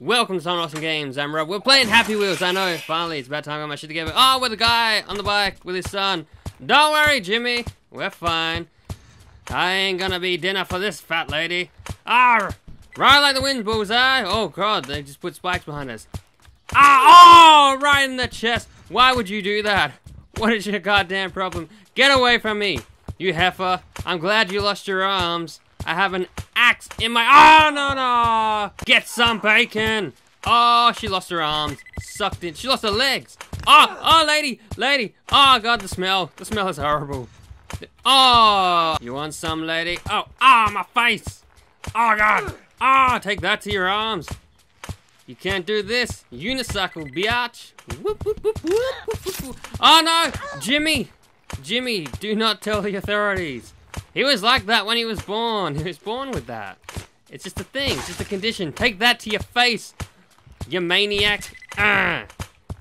Welcome to Somewhat Awesome Games, I'm Rob. We're playing Happy Wheels, I know, finally, it's about time I got my shit together. Oh, with a guy on the bike with his son. Don't worry, Jimmy, we're fine. I ain't gonna be dinner for this fat lady. Ah, Ride like the wind, bullseye. Oh, God, they just put spikes behind us. Ah, oh, right in the chest. Why would you do that? What is your goddamn problem? Get away from me, you heifer. I'm glad you lost your arms. I have an axe in my- Oh, no, no! Get some bacon! Oh, she lost her arms. Sucked in. She lost her legs. Oh, oh, lady, lady. Oh, God, the smell. The smell is horrible. Oh, you want some, lady? Oh, ah, oh, my face. Oh, God. Ah, oh, take that to your arms. You can't do this. Unicycle, biatch. Whoop, whoop, whoop, oh, no. Jimmy. Jimmy, do not tell the authorities. He was like that when he was born. He was born with that. It's just a thing. It's just a condition. Take that to your face, you maniac. Ah.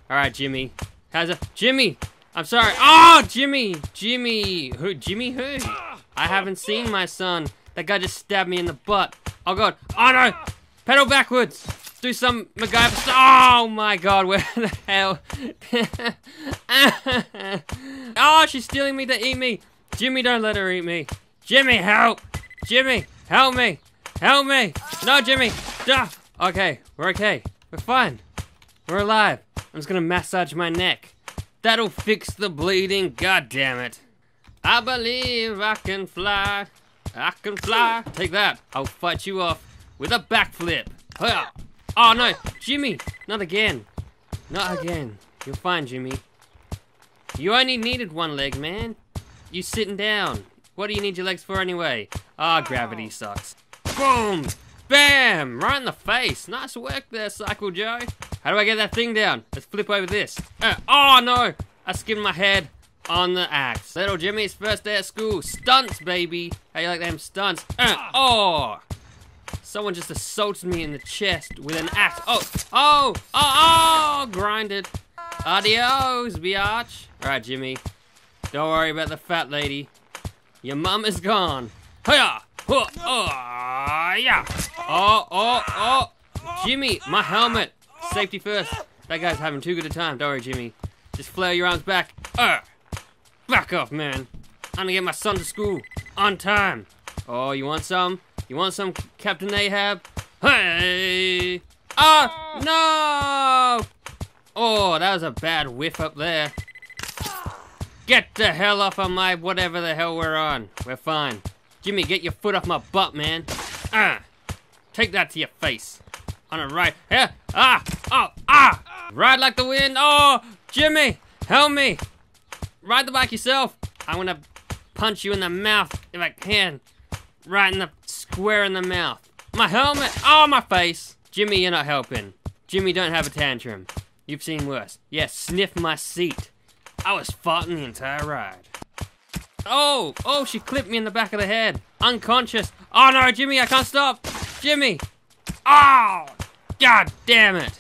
All right, Jimmy. How's it? Jimmy. I'm sorry. Oh, Jimmy. Jimmy. Who? Jimmy who? I haven't seen my son. That guy just stabbed me in the butt. Oh, God. Oh, no. Pedal backwards. Do some MacGyver Oh, my God. Where the hell? oh, she's stealing me to eat me. Jimmy, don't let her eat me. Jimmy, help! Jimmy, help me! Help me! No, Jimmy! Duh. Okay, we're okay. We're fine. We're alive. I'm just gonna massage my neck. That'll fix the bleeding, god damn it. I believe I can fly. I can fly. Take that. I'll fight you off with a backflip. Oh no, Jimmy! Not again. Not again. You're fine, Jimmy. You only needed one leg, man. You sitting down. What do you need your legs for anyway? Ah, oh, gravity sucks. Boom! Bam! Right in the face. Nice work there, Cycle Joe. How do I get that thing down? Let's flip over this. Uh, oh no! I skimmed my head on the axe. Little Jimmy's first day at school. Stunts, baby. How you like them stunts? Uh, oh! Someone just assaulted me in the chest with an axe. Oh! Oh! Oh! Oh! Grinded. Adios, biatch. Alright, Jimmy. Don't worry about the fat lady. Your mum is gone. Hiya! Oh, oh, yeah. Oh, oh, oh. Jimmy, my helmet. Safety first. That guy's having too good a time. Don't worry, Jimmy. Just flare your arms back. Uh, back off, man. I'm gonna get my son to school. On time. Oh, you want some? You want some, Captain Ahab? Hey! Oh, no! Oh, that was a bad whiff up there. Get the hell off of my whatever the hell we're on. We're fine. Jimmy, get your foot off my butt, man. Ah! Take that to your face. On a right. Yeah. Ah! Oh! Ah! Ride like the wind. Oh! Jimmy! Help me! Ride the bike yourself. I'm gonna punch you in the mouth if I can. Right in the square in the mouth. My helmet! Oh, my face! Jimmy, you're not helping. Jimmy, don't have a tantrum. You've seen worse. Yes, sniff my seat. I was farting the entire ride. Oh, oh, she clipped me in the back of the head. Unconscious. Oh no, Jimmy, I can't stop. Jimmy. Oh, god damn it.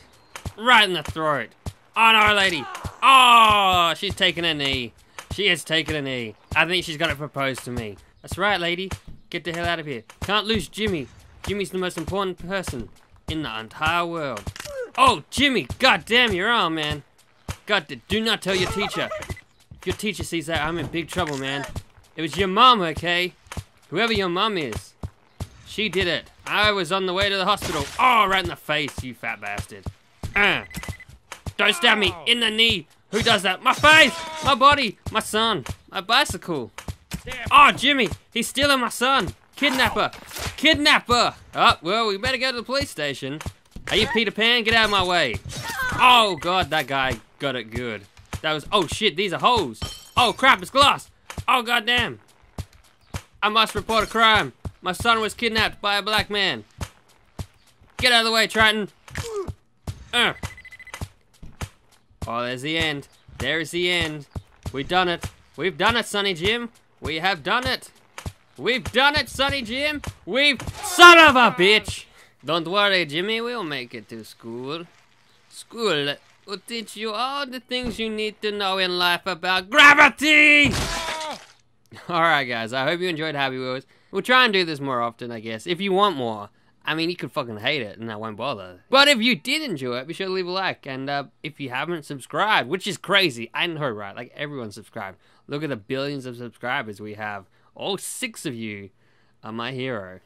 Right in the throat. Oh no, lady. Oh, she's taking a knee. She has taken a knee. I think she's gonna propose to me. That's right, lady. Get the hell out of here. Can't lose Jimmy. Jimmy's the most important person in the entire world. Oh, Jimmy, god damn your arm, man. God, do not tell your teacher. If your teacher sees that, I'm in big trouble, man. It was your mom, okay? Whoever your mom is. She did it. I was on the way to the hospital. Oh, right in the face, you fat bastard. Uh. Don't stab me in the knee. Who does that? My face! My body! My son! My bicycle! Oh, Jimmy! He's stealing my son! Kidnapper! Kidnapper! Oh, well, we better go to the police station. Are you Peter Pan? Get out of my way. Oh, God, that guy got it good. That was, oh shit, these are holes. Oh crap, it's glass. Oh goddamn. I must report a crime. My son was kidnapped by a black man. Get out of the way, Triton. Uh. Oh, there's the end. There's the end. We've done it. We've done it, Sonny Jim. We have done it. We've done it, Sonny Jim. We've... Son of a bitch! Don't worry, Jimmy. We'll make it to school. School will teach you all the things you need to know in life about gravity! Alright guys, I hope you enjoyed Happy Wheels. We'll try and do this more often, I guess. If you want more, I mean, you could fucking hate it, and I won't bother. But if you did enjoy it, be sure to leave a like. And uh, if you haven't subscribed, which is crazy, I know, right? Like everyone subscribed. Look at the billions of subscribers we have. All six of you are my hero.